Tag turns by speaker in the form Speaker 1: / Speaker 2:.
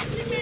Speaker 1: Happy